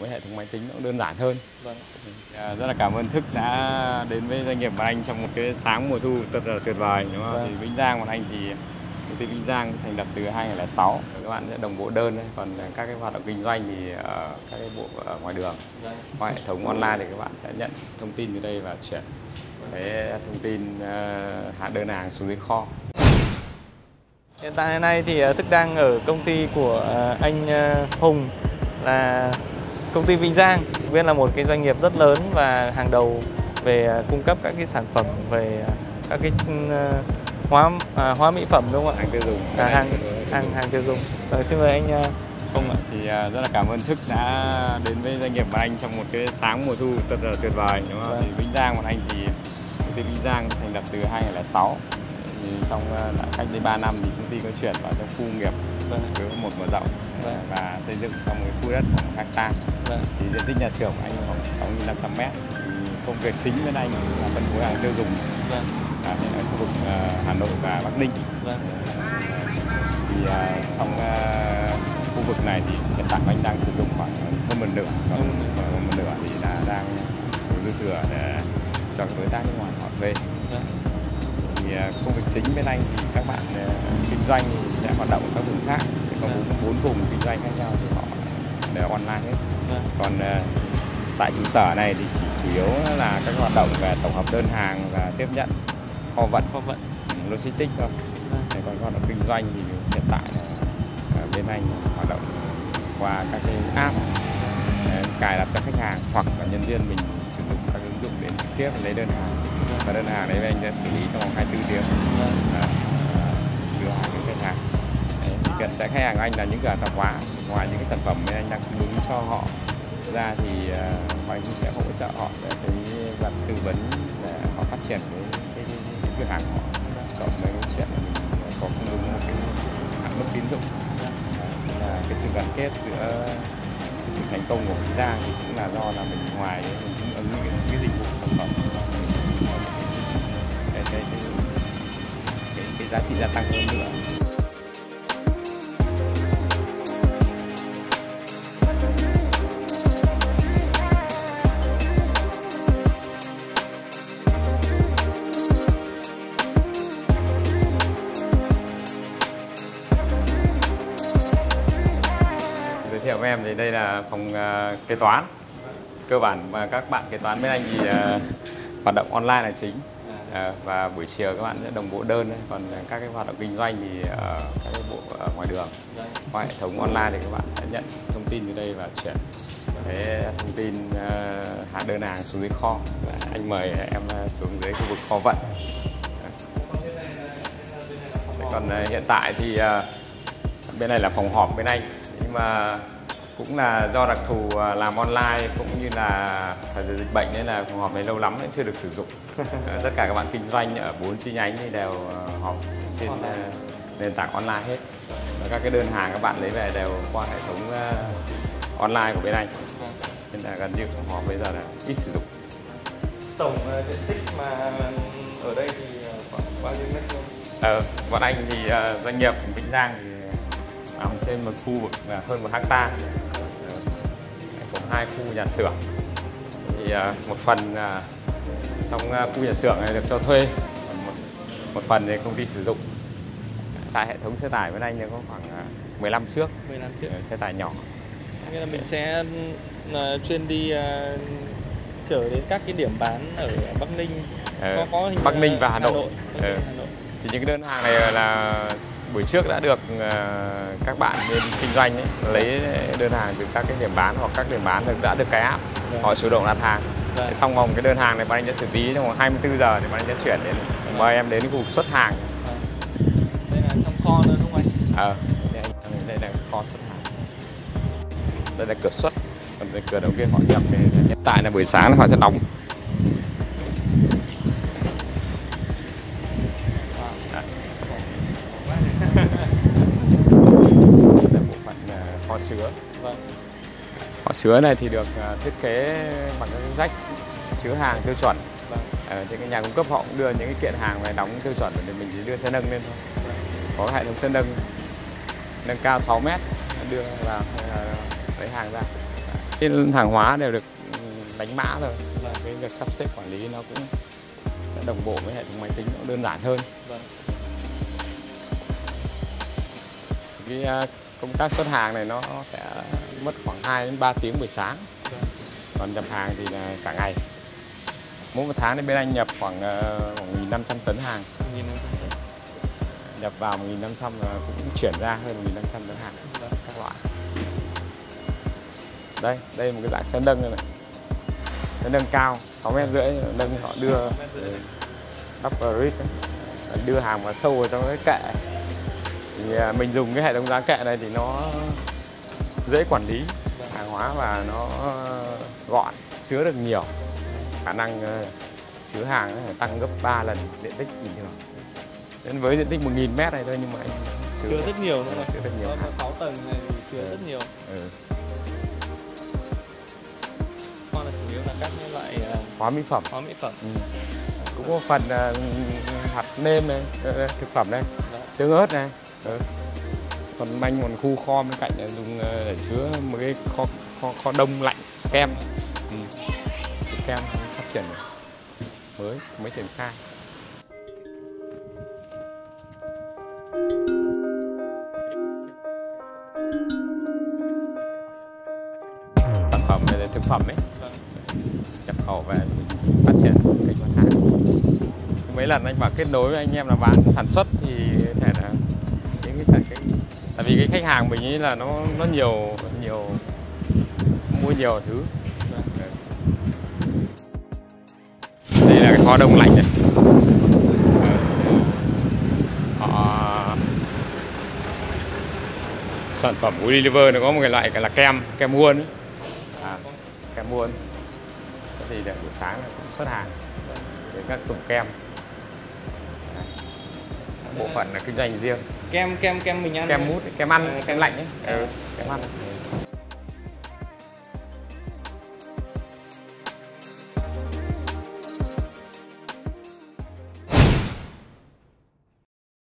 với hệ thống máy tính nó đơn giản hơn. Vâng. À, rất là cảm ơn Thức đã đến với doanh nghiệp của anh trong một cái sáng mùa thu rất là tuyệt vời đúng không? Vâng. Thì Vĩnh Giang của anh thì công ty Vĩnh Giang thành lập từ 2006 các bạn sẽ đồng bộ đơn còn các cái hoạt động kinh doanh thì ở các cái bộ ở ngoài đường Vâng. qua hệ thống online thì các bạn sẽ nhận thông tin từ đây và chuyển cái thông tin ờ, hạ đơn hàng xuống dưới kho Hiện tại nay thì ờ, Thức đang ở công ty của ờ, anh ờ, Hùng là công ty Vinh Giang. Biết là một cái doanh nghiệp rất lớn và hàng đầu về ờ, cung cấp các cái sản phẩm về ờ, các cái ờ, hóa à, hóa mỹ phẩm đúng không ạ? hàng tiêu dùng À, hàng hàng hàng tiêu dùng. Rồi xin mời anh Không ạ, thì à, rất là cảm ơn Thức đã đến với doanh nghiệp của anh trong một cái sáng mùa thu rất là tuyệt vời đúng không? Vâng. Thì Vĩnh Giang của anh thì công ty Vĩnh Giang thành lập từ 2006 thì trong đã cách đây 3 năm thì công ty có chuyển vào trong khu nghiệp Vâng. với một mở rộng Vâng. và xây dựng trong một khu đất khoảng một hecta Vâng. thì diện tích nhà xưởng của anh khoảng 6.500 mét công việc chính bên anh là phân phối hàng tiêu dùng Vâng. ở khu vực à, Hà Nội và Bắc Ninh Vâng. thì à, trong khu vực này thì hiện tại anh đang sử dụng khoảng hơn một nửa còn Hơn một nửa. thì là đang dư thừa để cho đối tác nước ngoài họ thuê Vâng. Thì à, công việc chính bên anh thì các bạn à, kinh doanh sẽ hoạt động ở các vùng khác thì có Vâng. bốn vùng kinh doanh khác nhau thì họ đều online hết Vâng. còn à, tại trụ sở này thì chỉ chủ yếu là các hoạt động về tổng hợp đơn hàng và tiếp nhận kho vận Kho vận. logistics thôi. Thế còn hoạt động kinh doanh thì hiện tại là à, bên anh hoạt động qua các cái app để cài đặt cho khách hàng hoặc là nhân viên mình sử dụng các ứng dụng đến trực tiếp lấy đơn hàng và đơn hàng đấy anh sẽ xử lý trong vòng 24 tiếng. Vâng. đưa hàng đến khách hàng. Hiện tại khách hàng của anh là những cửa hàng tạp hóa. Ngoài những cái sản phẩm anh đang cung ứng cho họ ra thì uh, anh cũng sẽ hỗ trợ họ về cái vật tư vấn để họ phát triển cái, cái, cái, cái cửa hàng của họ. Cộng với cái chuyện là mình có cung ứng một cái hạn mức tín dụng. Là cái sự gắn kết giữa cái sự thành công của Vĩnh Giang thì cũng là do là mình ngoài mình cung ứng những cái, cái dịch vụ trị gia tăng hơn nữa giới thiệu với em thì đây là phòng à, kế toán. Cơ bản mà các bạn kế toán bên anh thì à, hoạt động online là chính. À, và buổi chiều các bạn sẽ đồng bộ đơn còn các cái hoạt động kinh doanh thì ở các cái bộ ở ngoài đường, qua hệ thống online thì các bạn sẽ nhận thông tin từ đây và chuyển. Cái thông tin ờ, hạ đơn hàng xuống dưới kho. Và anh mời em xuống dưới khu vực kho vận. Còn hiện tại thì bên này là phòng họp bên anh. Nhưng mà cũng là do đặc thù ờ, làm online cũng như là thời gian dịch bệnh nên là phòng họp này lâu lắm vẫn chưa được sử dụng. Ờ, tất cả các bạn kinh doanh ở bốn chi nhánh thì đều ờ, họp trên ờ, nền tảng online hết. Và các cái đơn hàng các bạn lấy về đều qua hệ thống online của bên anh. Nên là gần như phòng họp bây giờ là ít sử dụng. Tổng diện tích mà ở đây thì khoảng bao nhiêu mét vuông? Ờ, bọn anh thì doanh nghiệp Vĩnh Giang thì nằm trên một khu vực là hơn một hecta có hai khu nhà xưởng thì ờ, một phần là trong ờ, khu nhà xưởng này được cho thuê một, một phần thì công ty sử dụng tại hệ thống xe tải bên anh thì có khoảng ờ, 15 chiếc 15 triệu. ờ, xe tải nhỏ Nghĩa là mình sẽ chuyên đi chở đến các cái điểm bán ở Bắc Ninh. Ờ, có có Bắc Ninh và Hà Nội. Bắc Ninh, Ờ. Hà Nội. thì những cái đơn hàng này là buổi trước đã được ờ, các bạn bên kinh doanh ấy, lấy đơn hàng từ các cái điểm bán hoặc các điểm bán được đã được cái app Vâng. họ chủ động đặt hàng Vâng. Thế xong vòng cái đơn hàng này bọn anh sẽ xử lý trong vòng 24 giờ thì bọn anh sẽ chuyển đến mời em đến khu vực xuất hàng Vâng. Đây là trong kho nữa đúng không anh? ờ đây, đây là kho xuất hàng đây là cửa xuất còn cửa đầu kia họ nhập thì hiện tại là buổi sáng họ sẽ đóng chứa Vâng. Họ chứa này thì được à, thiết kế bằng các cái rách chứa hàng tiêu chuẩn. Vâng. Ờ, thì cái nhà cung cấp họ cũng đưa những cái kiện hàng này đóng tiêu chuẩn để mình chỉ đưa xe nâng lên thôi. Có hệ thống xe nâng nâng cao 6 mét đưa vào là lấy hàng ra. cái hàng hóa đều được đánh mã rồi và cái việc sắp xếp quản lý nó cũng sẽ đồng bộ với hệ thống máy tính nó đơn giản hơn Vâng. cái à, công tác xuất hàng này nó sẽ mất khoảng 2 đến 3 tiếng buổi sáng. Còn nhập hàng thì là cả ngày. Mỗi một tháng thì bên anh nhập khoảng ờ, khoảng 1.500 tấn hàng. Nhập vào 1.500 là cũng chuyển ra hơn 1.500 tấn hàng các loại. Đây đây một cái dạng xe nâng này, này. xe nâng cao 6 mét rưỡi nâng họ đưa đắp rưỡi. rig đưa hàng vào sâu vào trong cái kệ thì à, mình dùng cái hệ thống giá kệ này thì nó dễ quản lý hàng hóa và nó gọn chứa được nhiều khả năng ờ, chứa hàng tăng gấp 3 lần diện tích bình thường đến với diện tích 1.000 mét này thôi nhưng mà anh Chứa rất nhiều nữa chứa rất nhiều Có hàng. 6 tầng này thì chứa Ừ. rất nhiều. ừ. Hoa là chủ yếu là các loại à, hóa mỹ phẩm hóa mỹ phẩm. ừ. cũng có phần ờ, hạt nêm này ờ, thực phẩm này Đó. tương ớt này ừ. còn manh còn khu kho bên cạnh là dùng ờ, để chứa một cái kho kho, kho đông lạnh kem ừ. kem phát triển mới mới triển khai sản phẩm này là thực phẩm ấy nhập khẩu về phát triển kênh bán hàng mấy lần anh bảo kết nối với anh em là bán sản xuất thì tại vì cái khách hàng mình ấy là nó nó nhiều nhiều mua nhiều thứ. Đây là cái kho đông lạnh này. Họ sản phẩm của Deliver nó có một cái loại là kem kem muôn ấy. À, kem muôn thế thì để buổi sáng là cũng xuất hàng. Để các tủ kem. Bộ phận là kinh doanh riêng. Kem kem kem mình ăn. kem mút kem ăn Ờ, kem lạnh ấy ừ, kem ăn